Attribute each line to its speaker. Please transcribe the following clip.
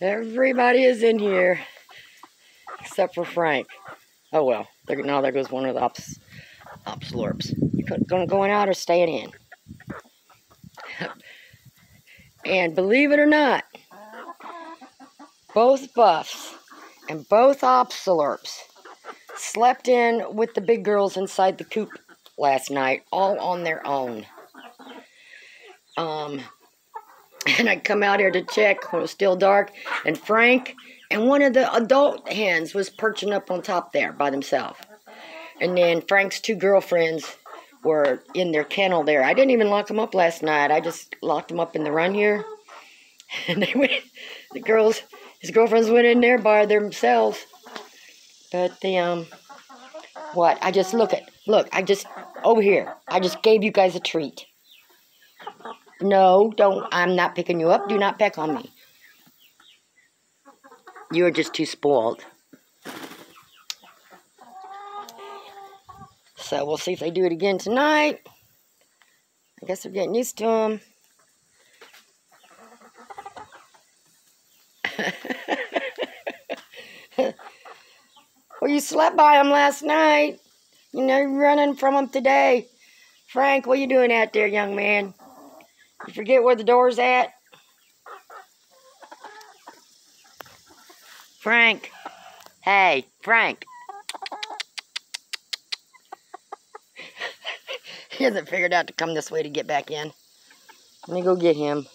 Speaker 1: Everybody is in here except for Frank. Oh well, there, now there goes one of the ops, Australorps. Going out or staying in? and believe it or not, both buffs and both Australorps slept in with the big girls inside the coop last night, all on their own. Um, and I come out here to check when it was still dark, and Frank and one of the adult hens was perching up on top there by themselves. And then Frank's two girlfriends were in their kennel there. I didn't even lock them up last night. I just locked them up in the run here. And they went, the girls, his girlfriends went in there by themselves. But the, um, what? I just, look at, look, I just, over here, I just gave you guys a treat. No, don't, I'm not picking you up. Do not peck on me. You're just too spoiled. So we'll see if they do it again tonight. I guess they're getting used to them. well, you slept by them last night. You know, you're running from them today. Frank, what are you doing out there, young man? You forget where the door's at? Frank. Hey, Frank. he hasn't figured out to come this way to get back in. Let me go get him.